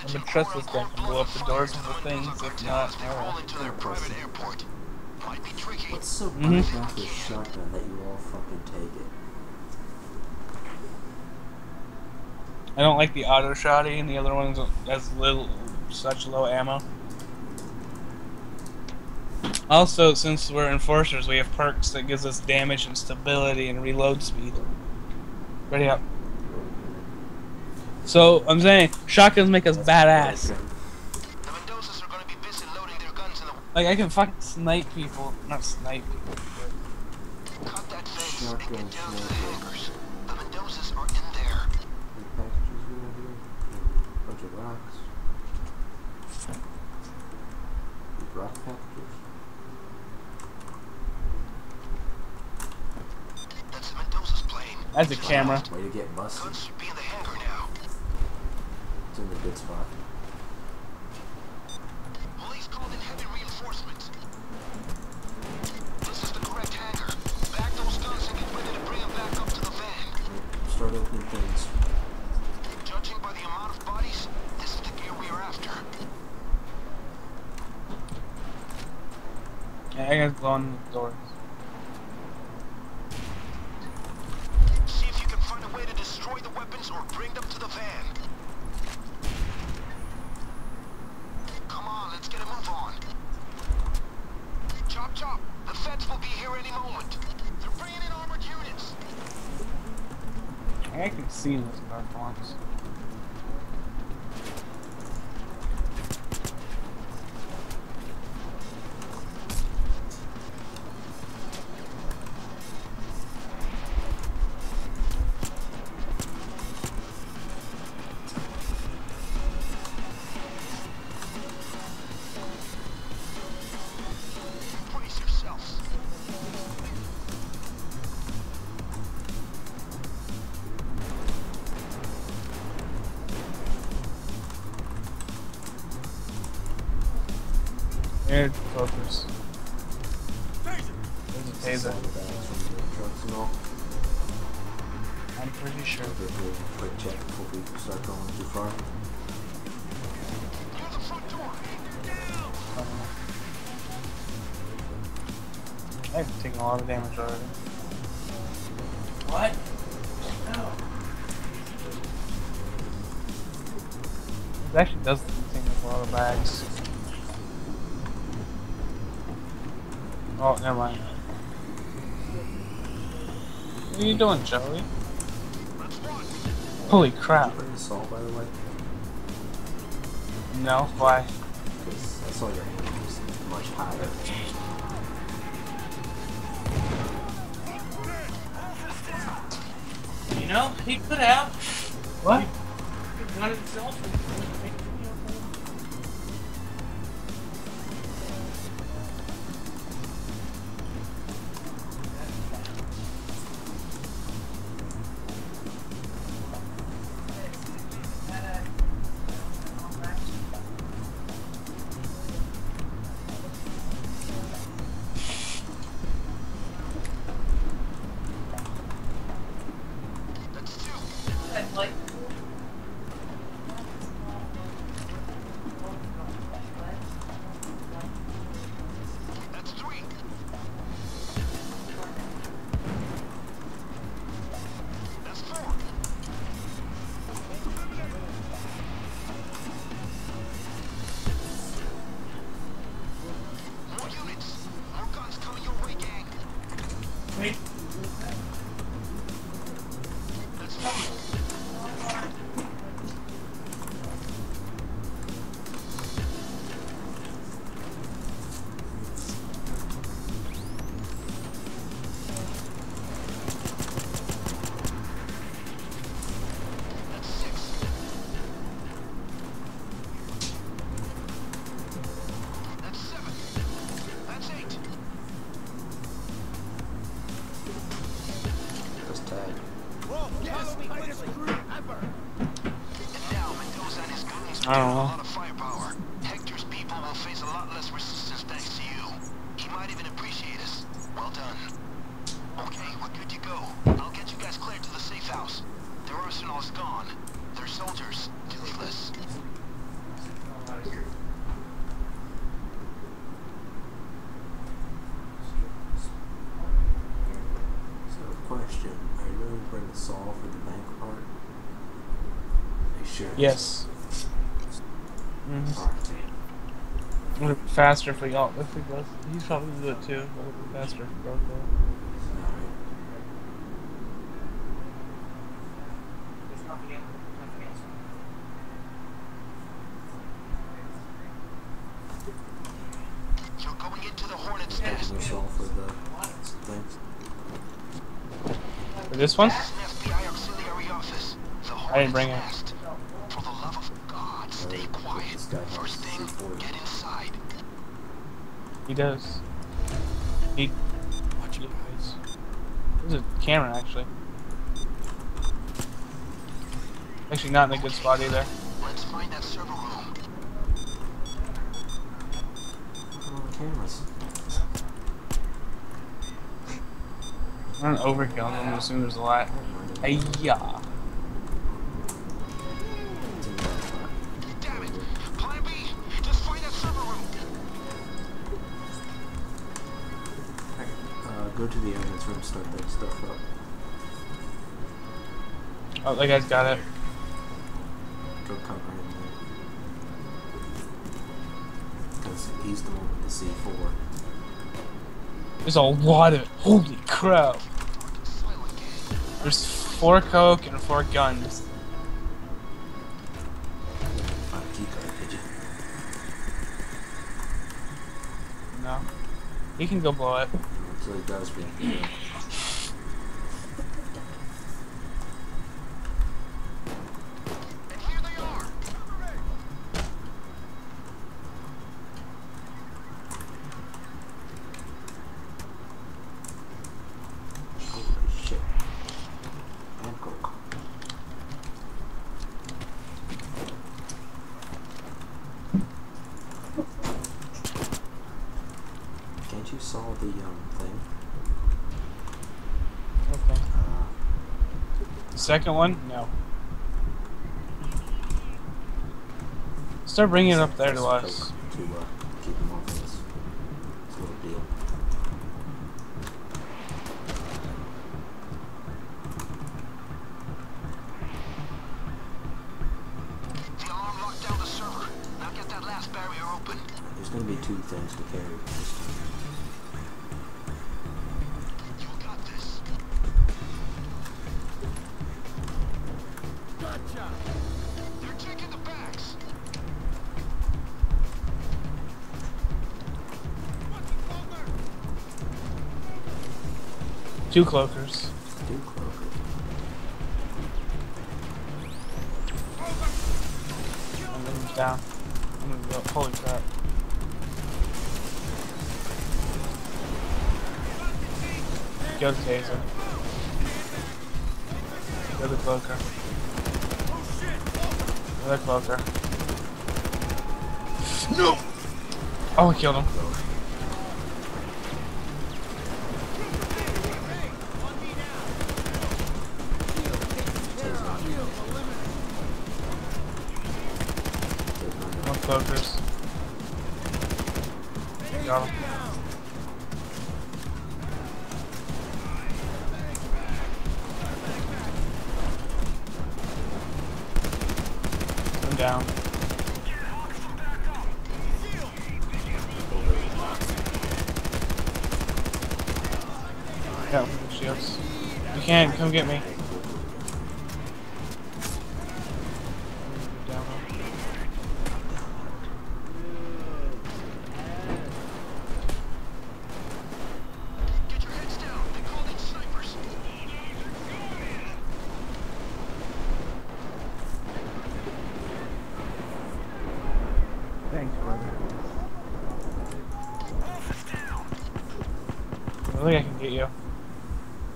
I'm gonna trust this guy to blow up the doors with the things. If not, alright. What's so Mhm. good about this shotgun that you all fucking take it? I don't like the auto shotty, and the other ones has little, such low ammo. Also, since we're enforcers, we have perks that gives us damage and stability and reload speed. Ready up. So I'm saying shotguns make us badass. Like I can fucking snipe people, not snipe people. Shotgun sniper. Any packages we have here? Bunch of rocks. Rock packages. That's a camera. Way to get busted. Guns should be in the hangar now. It's in the good spot. Police called in heavy reinforcements. This is the correct hangar. Back those guns and get ready to bring them back up to the van. Start opening things. Judging by the amount of bodies, this is the gear we are after. Yeah, I guess blowing the doors. See if you can find a way to destroy the weapons or bring them to the van. Come on, let's get a move on. Chop, the feds will be here any moment. They're bringing in armored units. I can see those dark ones. Air focus. There's a taser. Saddlebags from the trucks and all. I'm pretty sure. Okay, quick check before we start going too far. Near the front door. I've taken a lot of damage already. What? No. It actually does contain a lot of bags. Oh, never mind. What are you doing, Joey? Holy crap. Bring assault, by the way. No, why? Because I saw your hand was much higher. You know, he could have. What? He Got himself. I don't know. Hector's people will face a lot less resistance thanks to you. He might even appreciate us. Well done. Okay, we're good to go. I'll get you guys cleared to the safe house. Gone. Soldiers, question. Are you going to bring saw for the bank part? Yes. Mm-hmm. Alright. Would it be faster if we all if we both he's probably gonna do it too, but it would be faster if we both do it. Alright. You're going into the Hornet's Taking nest. this all for the thing. For this one? This is an FBI auxiliary office. The I didn't bring it. First thing, C4. get inside. He does. He watch you guys. There's a camera actually. Actually not in a good spot either. Let's find that server room. Cameras. I'm overkill. I'm gonna there's a lot. Hey yeah. To the evidence room, start that stuff up. Oh that guy's got it. Go cover him Because he's the one with the C4. There's a lot of it. Holy crap. There's four coke and four guns. Find a key card, did you? No. He can go blow it. So it does be. Can't you solve the um thing? Okay. Uh, The second one? No. Start bringing it up there to us. To uh, keep him off this, this little deal. The alarm locked down the server. Now get that last barrier open. There's gonna be two things to carry Two cloakers. Two cloakers. Down. I'm gonna go. Holy crap. Go taser. Go the cloaker. Another cloaker. No! Oh, I killed him. Taser on you. Cloakers. Got him. I'm down. Yeah, shields. You can come get me.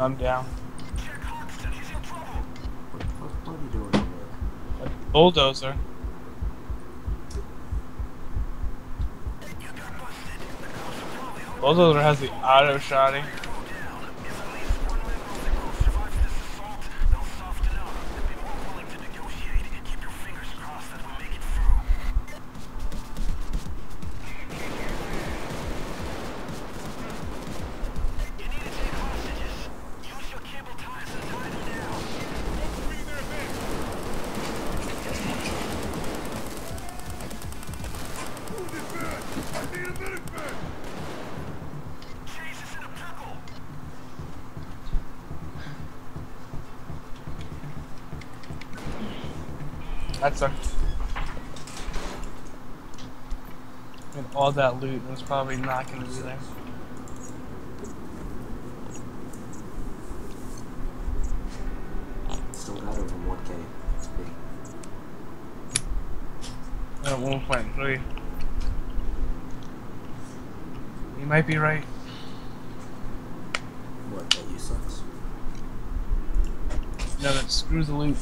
I'm down. What, what, what are you doing over there? Bulldozer. Bulldozer has the auto shotty. That sucked. And all that loot was probably not gonna be there. Still got over 1k. It's big. At 1.3. You might be right. What, that you sucks? No, that screws the loot.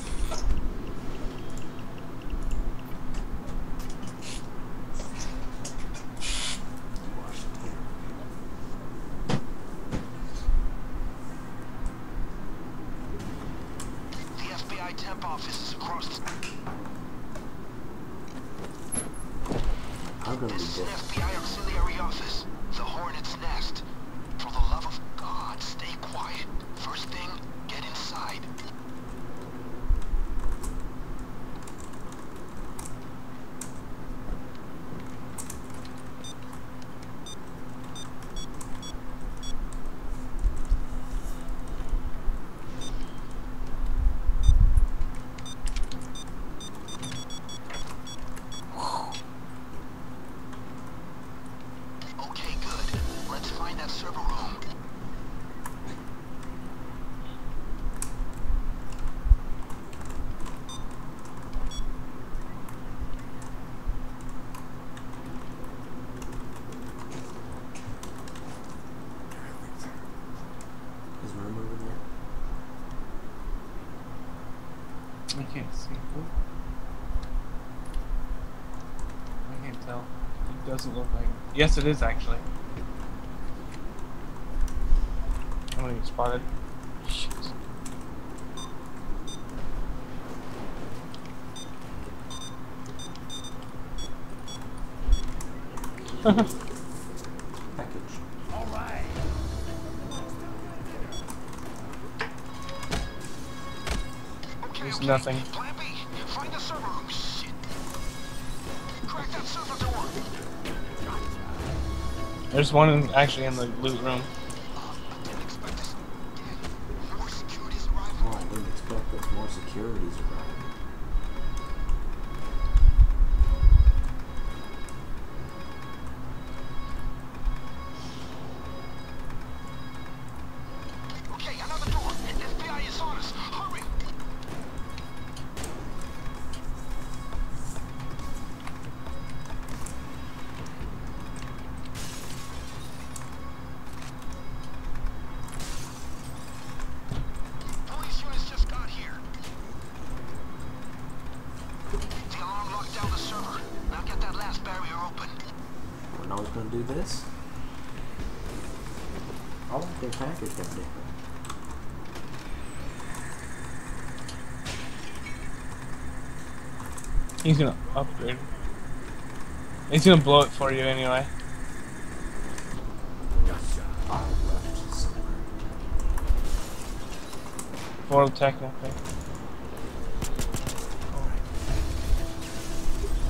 I'm gonna be dead. FBI auxiliary office. The Hornet's Nest. For the love of God, stay quiet. First thing, get inside. Okay, good. Let's find that server room. Is room over there? I can't see. I can't tell. It doesn't look like. Yes, it is actually. I don't even spotted. Shit. Package. door. There's one in, actually in the loot room. More security's arriving. Their package, goddamn. He's gonna upgrade. He's gonna blow it for you anyway. Somewhere. Technically.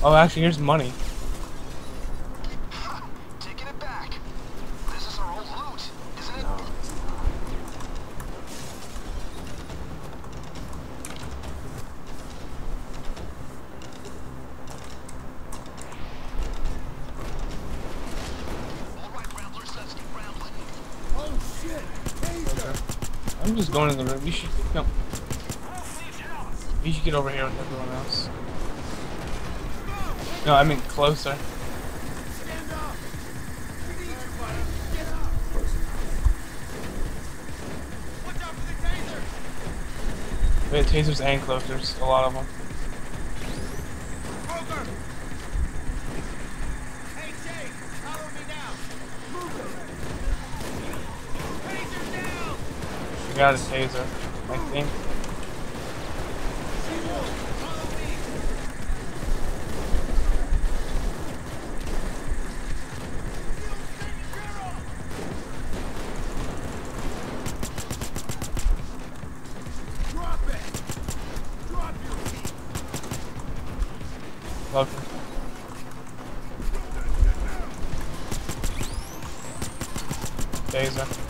Oh, actually, here's money. Taking it back. This is our old loot, isn't it? No, it's not. All right, Ramblers, let's get rambling. I'm just going in the room. You should no. You should get over here with everyone else. No, I mean closer. We have tasers and cloakers, a lot of them. Got a taser, I think. Welcome. Days